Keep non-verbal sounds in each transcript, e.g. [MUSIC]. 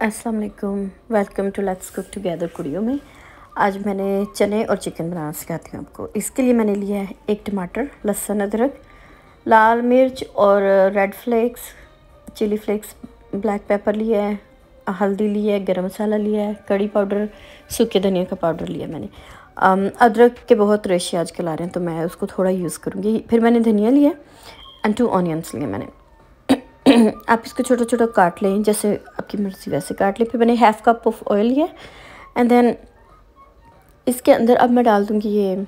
वालेकुम welcome to let's cook together कुड़ियों में आज मैंने चने और चिकन बनाना सिखाती हूँ आपको। इसके लिए मैंने लिया है एक टमाटर, लहसुन, अदरक, लाल मिर्च और red flakes chilli flakes black pepper लिया है, हल्दी लिया है, गरम मसाला लिया है, कड़ी पाउडर सूखे धनिया का पाउडर लिया मैंने। अदरक के बहुत रेशे आजकल आ रहे हैं तो मैं उसको थोड़ा यूज़ करूँगी। फिर मैंने धनिया लिया एंड टू ऑनियंस लिए मैंने। [COUGHS] आप इसको छोटा छोटा काट लें, जैसे आपकी मर्ज़ी वैसे काट लें। फिर मैंने हाफ़ कप ऑफ़ ऑयल लिया एंड देन इसके अंदर अब मैं डाल दूँगी ये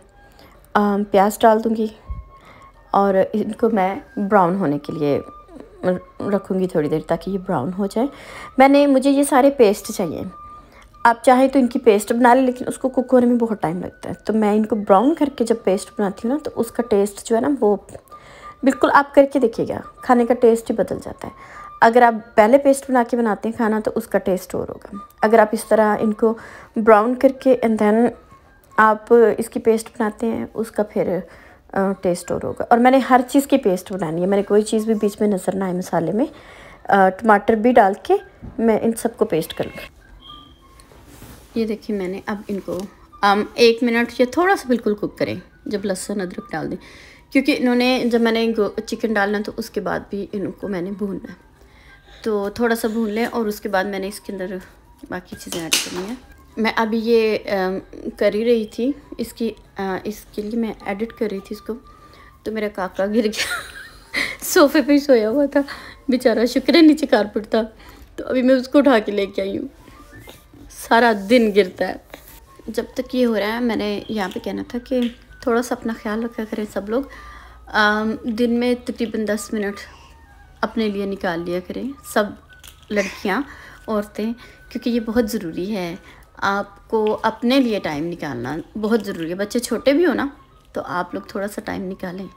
प्याज डाल दूँगी, और इनको मैं ब्राउन होने के लिए रखूँगी थोड़ी देर ताकि ये ब्राउन हो जाए। मैंने, मुझे ये सारे पेस्ट चाहिए। आप चाहें तो इनकी पेस्ट बना लें, लेकिन उसको कुक होने में बहुत टाइम लगता है। तो मैं इनको ब्राउन करके जब पेस्ट बनाती हूँ ना तो उसका टेस्ट जो है ना, वो बिल्कुल आप करके देखिएगा, खाने का टेस्ट ही बदल जाता है। अगर आप पहले पेस्ट बना के बनाते हैं खाना तो उसका टेस्ट और होगा। अगर आप इस तरह इनको ब्राउन करके एंड देन आप इसकी पेस्ट बनाते हैं, उसका फिर टेस्ट और होगा। और मैंने हर चीज़ की पेस्ट बनानी है। मैंने कोई चीज़ भी बीच में नज़र ना आए मसाले में। टमाटर भी डाल के मैं इन सबको पेस्ट करूँगी। ये देखिए मैंने अब इनको एक मिनट या थोड़ा सा बिल्कुल कुक करें। जब लहसुन, अदरक डाल दें। क्योंकि इन्होंने जब मैंने चिकन डालना तो उसके बाद भी इनको मैंने भूनना है। तो थोड़ा सा भून लें और उसके बाद मैंने इसके अंदर बाकी चीज़ें ऐड करनी है। मैं अभी ये कर ही रही थी इसकी आ, इसके लिए मैं एडिट कर रही थी इसको तो मेरा काका गिर गया। [LAUGHS] सोफे पे ही सोया हुआ था बेचारा शुक्र है नीचे कारपेट था। तो अभी मैं उसको उठा के लेके आई हूँ। सारा दिन गिरता है। जब तक ये हो रहा है मैंने यहाँ पे कहना था कि थोड़ा सा अपना ख्याल रखा करें सब लोग। दिन में तकरीबन दस मिनट अपने लिए निकाल लिया करें सब लड़कियाँ औरतें क्योंकि ये बहुत ज़रूरी है। आपको अपने लिए टाइम निकालना बहुत ज़रूरी है। बच्चे छोटे भी हो ना तो आप लोग थोड़ा सा टाइम निकालें।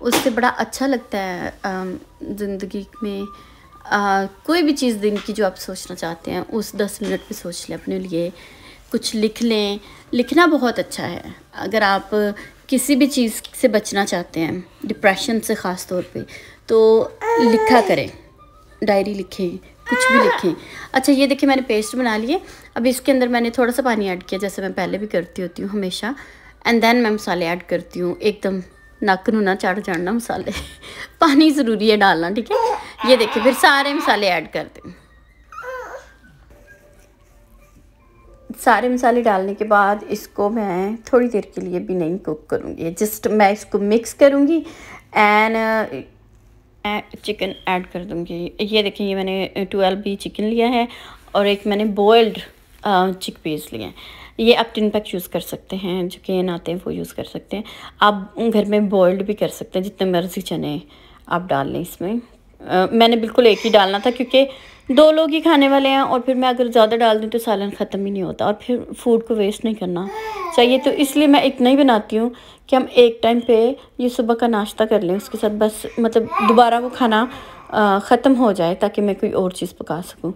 उससे बड़ा अच्छा लगता है ज़िंदगी में आ, कोई भी चीज़ दिन की जो आप सोचना चाहते हैं उस दस मिनट में सोच लें अपने लिए। कुछ लिख लें। लिखना बहुत अच्छा है। अगर आप किसी भी चीज़ से बचना चाहते हैं डिप्रेशन से ख़ास तौर पे तो लिखा करें। डायरी लिखें, कुछ भी लिखें। अच्छा ये देखिए, मैंने पेस्ट बना लिए अब इसके अंदर मैंने थोड़ा सा पानी ऐड किया, जैसे मैं पहले भी करती होती हूँ हमेशा। एंड देन मैं मसाले ऐड करती हूँ। एकदम नक नू चढ़ चढ़ना मसाले। [LAUGHS] पानी ज़रूरी है डालना, ठीक है? ये देखिए, फिर सारे मसाले ऐड कर दें। सारे मसाले डालने के बाद इसको मैं थोड़ी देर के लिए भी नहीं कुक करूँगी। जस्ट मैं इसको मिक्स करूँगी एंड चिकन ऐड कर दूँगी। ये देखिए ये मैंने ट्वेल्व बी चिकन लिया है और एक मैंने बॉयल्ड चिक पीस लिए हैं। ये आप टिन पैक यूज़ कर सकते हैं जो केन आते हैं वो यूज़ कर सकते हैं। आप घर में बॉयल्ड भी कर सकते हैं जितने मर्ज़ी चने आप डाल लें इसमें। आ, मैंने बिल्कुल एक ही डालना था क्योंकि दो लोग ही खाने वाले हैं और फिर मैं अगर ज़्यादा डाल दूँ तो सालन ख़त्म ही नहीं होता और फिर फ़ूड को वेस्ट नहीं करना। चाहिए तो इसलिए मैं इतना ही बनाती हूँ कि हम एक टाइम पे ये सुबह का नाश्ता कर लें उसके साथ बस मतलब दोबारा वो खाना ख़त्म हो जाए ताकि मैं कोई और चीज़ पका सकूँ।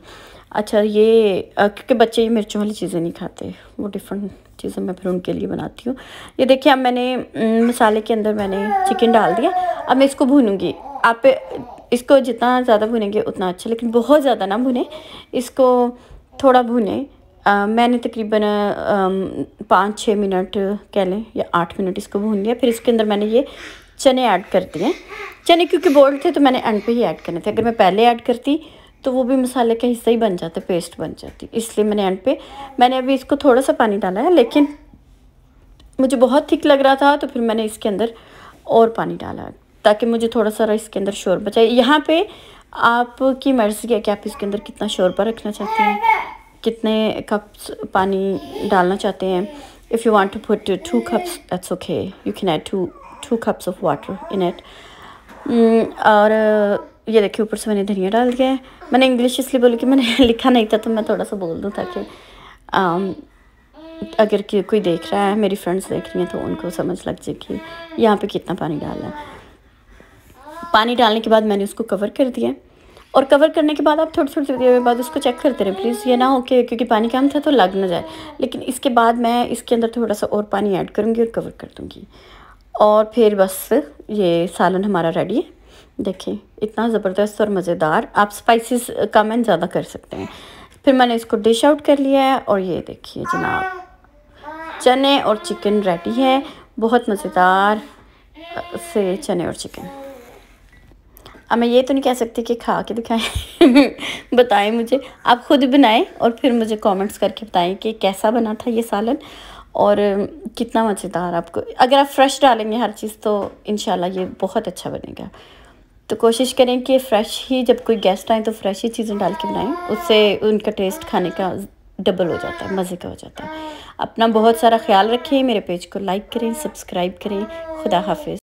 अच्छा ये क्योंकि बच्चे ये मिर्चों वाली चीज़ें नहीं खाते, वो डिफरेंट चीज़ें मैं फिर उनके लिए बनाती हूँ। ये देखिए, अब मैंने मसाले के अंदर मैंने चिकन डाल दिया। अब मैं इसको भूनूँगी। आप इसको जितना ज़्यादा भुनेंगे, उतना अच्छा लेकिन बहुत ज़्यादा ना भुने। इसको थोड़ा भुने। मैंने तकरीबन पाँच छः मिनट कह लें या आठ मिनट इसको भून लिया। फिर इसके अंदर मैंने ये चने ऐड कर दिए। चने क्योंकि बोल्ड थे तो मैंने एंड पे ही ऐड करने थे। अगर मैं पहले ऐड करती तो वो भी मसाले का हिस्सा ही बन जाता, पेस्ट बन जाती। इसलिए मैंने एंड पे, मैंने अभी इसको थोड़ा सा पानी डाला है, लेकिन मुझे बहुत थिक लग रहा था तो फिर मैंने इसके अंदर और पानी डाला। ताकि मुझे थोड़ा सा इसके अंदर शोरबा चाहिए यहाँ पे आपकी मर्ज़ी है कि आप इसके अंदर कितना शोरबा रखना चाहते हैं कितने कप्स पानी डालना चाहते हैं। If you want to put two cups that's okay you can add to two cups of water in it और ये देखिए ऊपर से मैंने धनिया डाल दिया है। मैंने इंग्लिश इसलिए बोली कि मैंने [LAUGHS] लिखा नहीं था तो मैं थोड़ा सा बोल दूँ ताकि um, अगर कोई देख रहा है मेरी फ्रेंड्स देख रही हैं तो उनको समझ लग जाए कि यहाँ पे कितना पानी डालना है। पानी डालने के बाद मैंने उसको कवर कर दिया। और कवर करने के बाद आप थोड़ी थोड़ी देर बाद उसको चेक करते रहे प्लीज़ ये ना हो कि, क्योंकि पानी कम था तो लग ना जाए। लेकिन इसके बाद मैं इसके अंदर थोड़ा सा और पानी ऐड करूँगी और कवर कर दूँगी। और फिर बस ये सालन हमारा रेडी है। देखें इतना ज़बरदस्त और मज़ेदार। आप स्पाइसेस कम एंड ज़्यादा कर सकते हैं। फिर मैंने इसको डिश आउट कर लिया है और ये देखिए जनाब, चने और चिकन रेडी है। बहुत मज़ेदार से चने और चिकन अब मैं ये तो नहीं कह सकती कि खा के दिखाएँ। [LAUGHS] बताएँ मुझे। आप खुद बनाएँ और फिर मुझे कमेंट्स करके बताएँ कि कैसा बना था ये सालन और कितना मज़ेदार आपको। अगर आप फ्रेश डालेंगे हर चीज़ तो इन ये बहुत अच्छा बनेगा। तो कोशिश करें कि फ़्रेश ही जब कोई गेस्ट आए तो फ्रेश ही चीज़ें डाल के बनाएँ। उससे उनका टेस्ट खाने का डबल हो जाता है, मज़े का हो जाता है। अपना बहुत सारा ख्याल रखें, मेरे पेज को लाइक करें सब्सक्राइब करें। खुदा हाफिज़।